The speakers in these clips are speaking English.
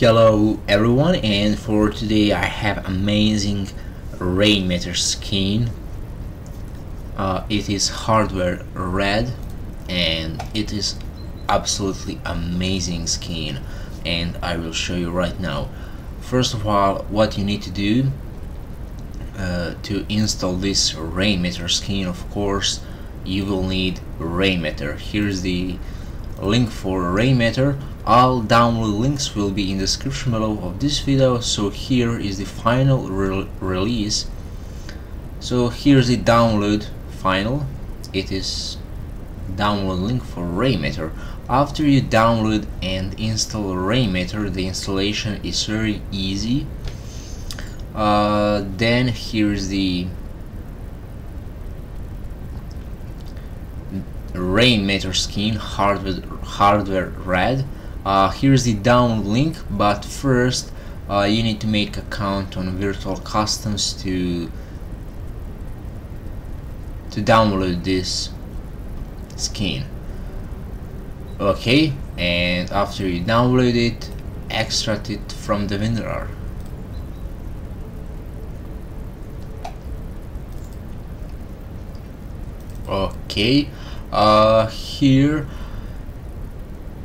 Hello everyone and for today I have amazing Rainmeter skin. Uh, it is hardware red and it is absolutely amazing skin and I will show you right now. First of all what you need to do uh, to install this Rainmeter skin of course you will need Rainmeter here's the link for Rainmeter all download links will be in the description below of this video. So here is the final re release. So here's the download final. It is download link for Rainmeter after you download and install Rainmeter the installation is very easy. Uh, then here's the Rainmeter skin hardware hardware red uh, here's the download link but first uh, you need to make account on virtual customs to to download this skin. Okay and after you download it extract it from the WinRAR okay uh, here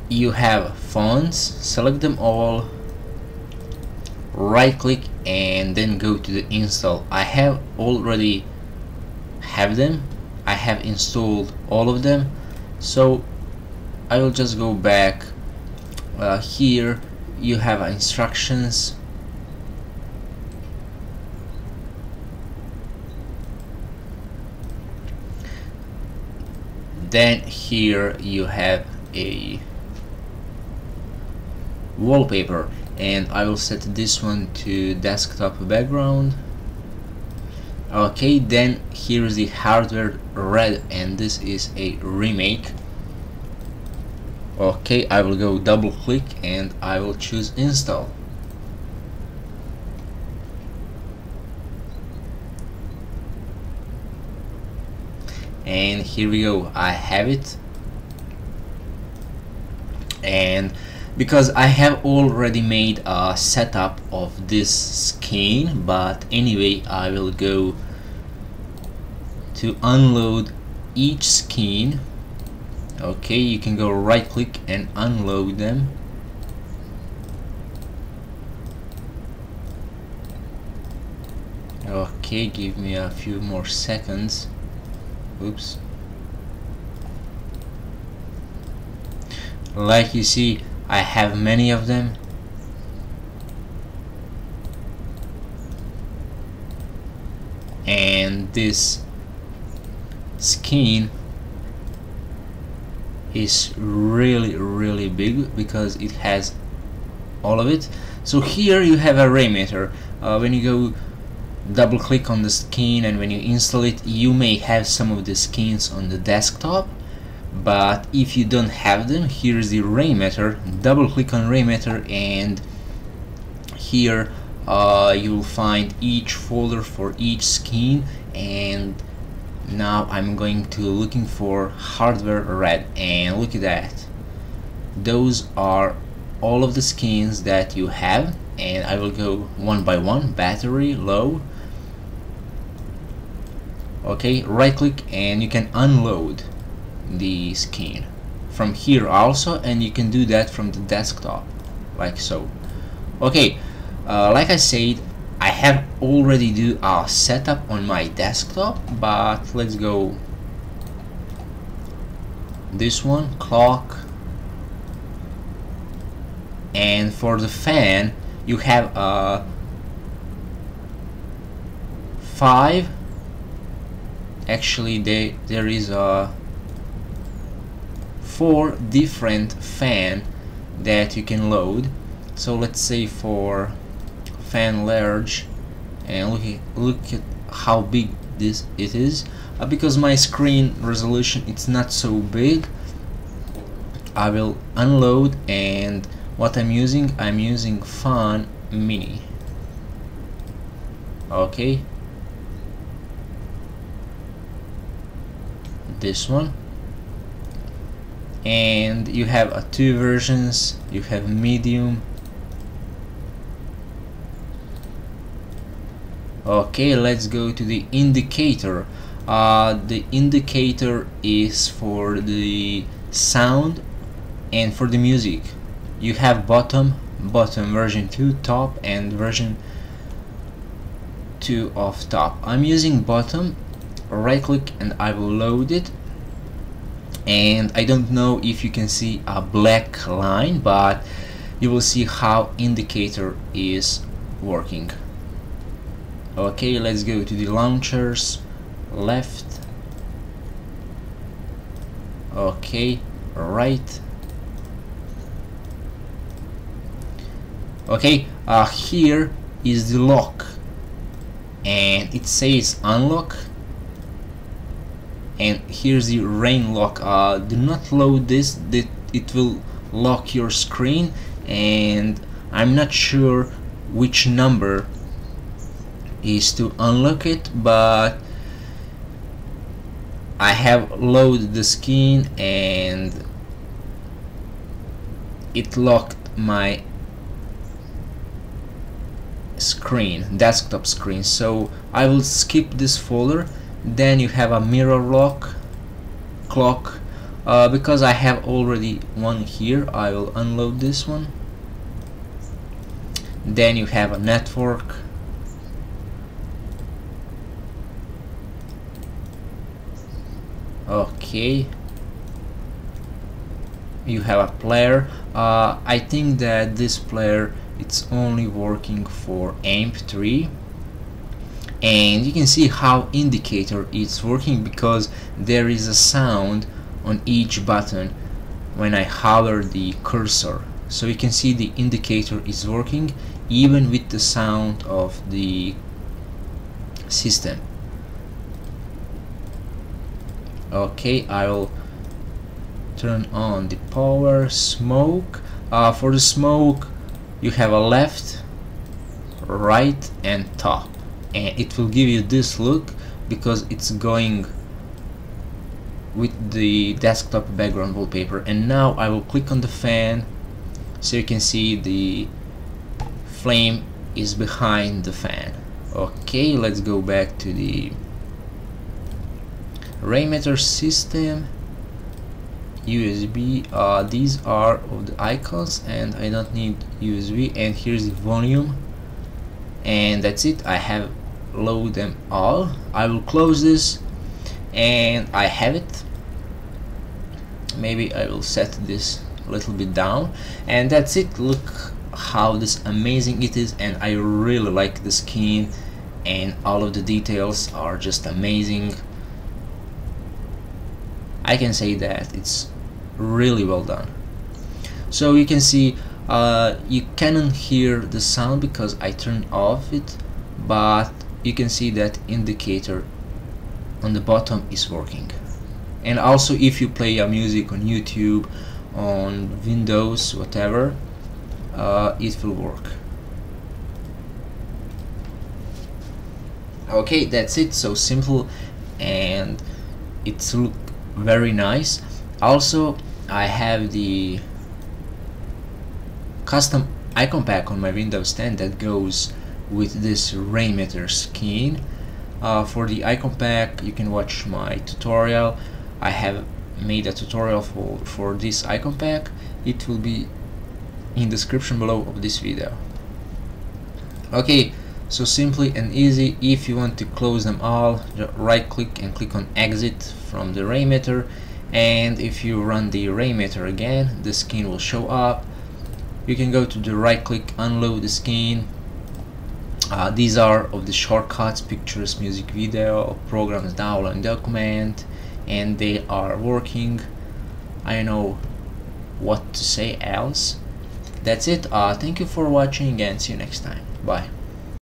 you have fonts select them all right click and then go to the install. I have already have them. I have installed all of them. So I will just go back uh, here. You have instructions. Then here you have a wallpaper. And I will set this one to desktop background. Okay then here is the hardware red and this is a remake. Okay I will go double click and I will choose install. And here we go I have it. And because I have already made a setup of this skin but anyway I will go to unload each skin. Okay you can go right click and unload them. Okay give me a few more seconds. Oops. Like you see I have many of them. And this skin is really really big because it has all of it. So here you have a Rainmeter uh, when you go double click on the skin and when you install it you may have some of the skins on the desktop but if you don't have them here's the Rainmeter double click on Rainmeter and here uh, you will find each folder for each skin. And now I'm going to looking for hardware red. And look at that. Those are all of the skins that you have. And I will go one by one. Battery low. Okay right click and you can unload the skin from here also and you can do that from the desktop like so. Okay uh, like I said I have already do a setup on my desktop but let's go. This one clock. And for the fan you have a uh, five. Actually they, there is a four different fan that you can load. So let's say for fan large and look at, look at how big this it is. Uh, because my screen resolution it's not so big I will unload and what I'm using I'm using Fan Mini. Okay. This one and you have uh, two versions. You have medium. Okay let's go to the indicator. Uh, the indicator is for the sound and for the music. You have bottom bottom version 2 top and version 2 of top. I'm using bottom. Right click and I will load it and I don't know if you can see a black line but you will see how indicator is working. Okay let's go to the launchers. Left. Okay right. Okay uh, here is the lock. And it says unlock and here's the rain lock. Uh, do not load this. That it will lock your screen. And I'm not sure which number is to unlock it but I have loaded the skin and it locked my screen desktop screen. So I will skip this folder then you have a mirror lock clock. Uh, because I have already one here I will unload this one. Then you have a network. Okay. You have a player. Uh, I think that this player it's only working for AMP3 and you can see how indicator is working because there is a sound on each button when I hover the cursor. So you can see the indicator is working even with the sound of the system. Okay I'll turn on the power smoke. Uh, for the smoke you have a left right and top and it will give you this look because it's going with the desktop background wallpaper. And now I will click on the fan so you can see the flame is behind the fan. Okay let's go back to the Rainmeter system. USB uh, these are of the icons and I don't need USB and here's the volume. And that's it. I have load them all. I will close this and I have it. Maybe I will set this a little bit down and that's it. Look how this amazing it is and I really like the skin and all of the details are just amazing. I can say that it's really well done. So you can see uh, you cannot hear the sound because I turned off it but you can see that indicator on the bottom is working. And also if you play a music on YouTube on Windows whatever uh, it will work. Okay that's it. So simple and it's look very nice. Also I have the custom icon pack on my Windows 10 that goes with this Rainmeter skin. Uh, for the icon pack you can watch my tutorial. I have made a tutorial for, for this icon pack. It will be in description below of this video. Okay so simply and easy if you want to close them all right click and click on exit from the Rainmeter and if you run the Rainmeter again the skin will show up. You can go to the right click unload the skin uh, these are of the shortcuts pictures music video programs download and document and they are working. I know what to say else. That's it. Uh, thank you for watching and see you next time. Bye